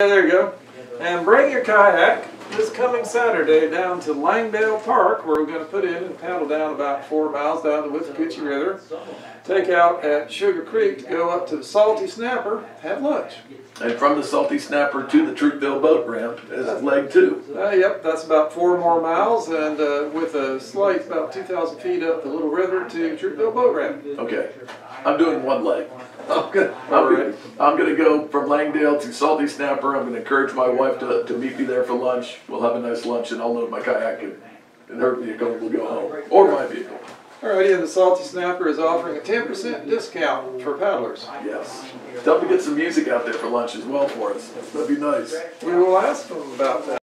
Yeah, there you go. And bring your kayak this coming Saturday down to Langdale Park where we're going to put in and paddle down about four miles down the Withlacoochee River. Take out at Sugar Creek to go up to the Salty Snapper, have lunch. And from the Salty Snapper to the Troupville Boat Ramp is leg two. Uh, yep, that's about four more miles and uh, with a slight about 2,000 feet up the Little River to Troupville Boat Ramp. Okay, I'm doing one leg. I'm gonna, I'm gonna, I'm gonna go from Langdale to Salty Snapper. I'm gonna encourage my wife to, to meet me there for lunch. We'll have a nice lunch and I'll load my kayak in, in her vehicle and we'll go home. Or my vehicle. Alrighty, and the Salty Snapper is offering a 10% discount for paddlers. Yes. Tell them to get some music out there for lunch as well for us. That'd be nice. We will ask them about that.